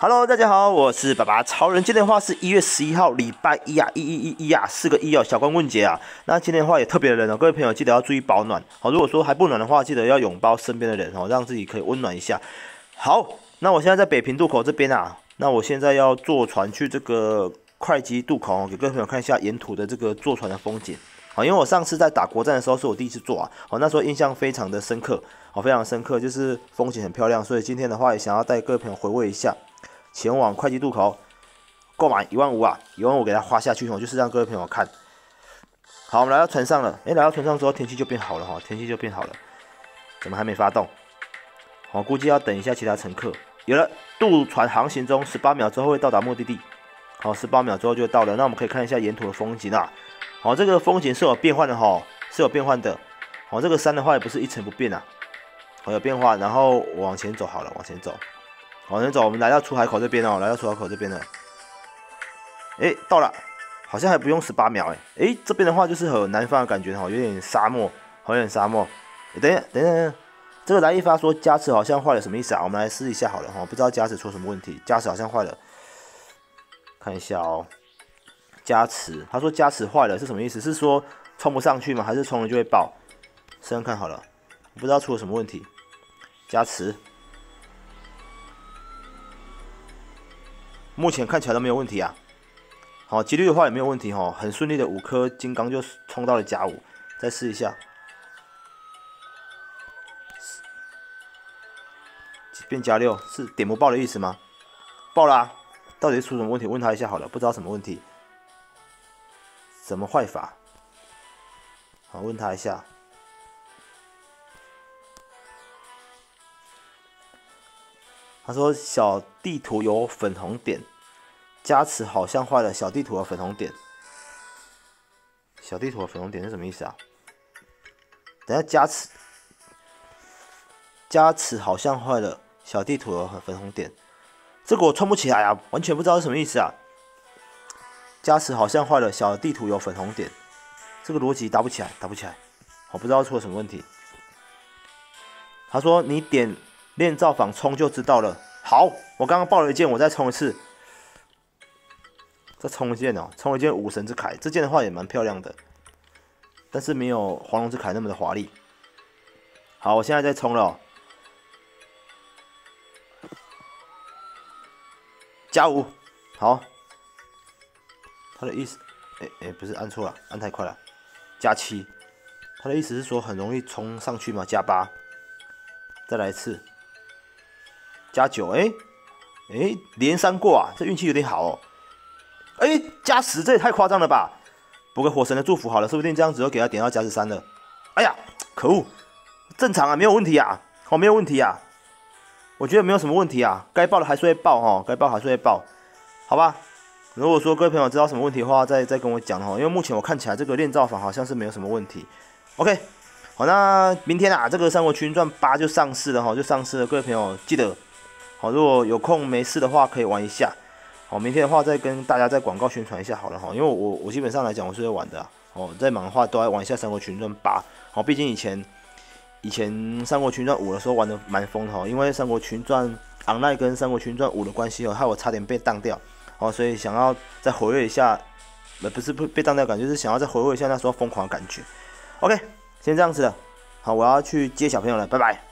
Hello，大家好，我是爸爸超人。今天的话是一月十一号，礼拜一啊，一一一一啊，四个一哦，小光棍节啊。那今天的话也特别冷哦，各位朋友记得要注意保暖。好，如果说还不暖的话，记得要拥抱身边的人哦，让自己可以温暖一下。好，那我现在在北平渡口这边啊，那我现在要坐船去这个会稽渡口哦，给各位朋友看一下沿途的这个坐船的风景。好，因为我上次在打国战的时候是我第一次坐啊，好，那时候印象非常的深刻，好，非常深刻，就是风景很漂亮，所以今天的话也想要带各位朋友回味一下。前往会计渡口购买一万五啊，一万五给他花下去，我就是让各位朋友看。好，我们来到船上了，哎，来到船上之后天气就变好了哈，天气就变好了。怎么还没发动？我估计要等一下其他乘客。有了，渡船航行中，十八秒之后会到达目的地。好，十八秒之后就到了。那我们可以看一下沿途的风景啊。好，这个风景是有变换的哈，是有变换的。好，这个山的话也不是一成不变啊，好有变化。然后往前走好了，往前走。往前走，我们来到出海口这边哦，来到出海口这边了。哎，到了，好像还不用十八秒哎。哎，这边的话就是很南方的感觉哈，有点沙漠，有点沙漠。等一下，等一下，这个来一发说加持好像坏了，什么意思啊？我们来试一下好了哈，不知道加持出什么问题，加持好像坏了。看一下哦，加持，他说加持坏了是什么意思？是说冲不上去吗？还是冲了就会爆？试试看好了，不知道出了什么问题。加持。目前看起来都没有问题啊，好，几率的话也没有问题哈，很顺利的五颗金刚就冲到了甲五，再试一下，变加六是点不爆的意思吗？爆啦，到底是出什么问题？问他一下好了，不知道什么问题，怎么坏法？好，问他一下。他说：“小地图有粉红点，加持好像坏了。小地图的粉红点，小地图的粉红点是什么意思啊？等下加持，加持好像坏了。小地图的粉红点，这个我串不起来啊，完全不知道是什么意思啊。加持好像坏了。小地图有粉红点，这个逻辑搭不起来，搭不起来。我不知道出了什么问题。他说你点。”练造坊冲就知道了。好，我刚刚爆了一件，我再冲一次，再冲一件哦，冲一件武神之铠。这件的话也蛮漂亮的，但是没有黄龙之铠那么的华丽。好，我现在在冲了，加五。好，他的意思，哎哎，不是按错了，按太快了，加七。他的意思是说很容易冲上去嘛，加八，再来一次。加九哎哎连三过啊，这运气有点好哦。哎加十这也太夸张了吧！补个火神的祝福好了，说不定这样子就给他点到加十三了。哎呀，可恶！正常啊，没有问题啊，哦没有问题啊，我觉得没有什么问题啊，该爆的还是会爆哈，该爆还是会爆，好吧？如果说各位朋友知道什么问题的话，再再跟我讲哈，因为目前我看起来这个炼造法好像是没有什么问题。OK，好，那明天啊，这个《三国群传八》就上市了哈，就上市了，各位朋友记得。好，如果有空没事的话，可以玩一下。好，明天的话再跟大家再广告宣传一下好了哈。因为我我基本上来讲我是会玩的。哦，在忙的话都要玩一下《三国群传八》。好，毕竟以前以前《三国群传五》的时候玩的蛮疯的哈。因为《三国群传 Online》跟《三国群传五》的关系哦，害我差点被当掉。哦，所以想要再回味一下，呃，不是被被当掉感觉，是想要再回味一下那时候疯狂的感觉。OK，先这样子了。好，我要去接小朋友了，拜拜。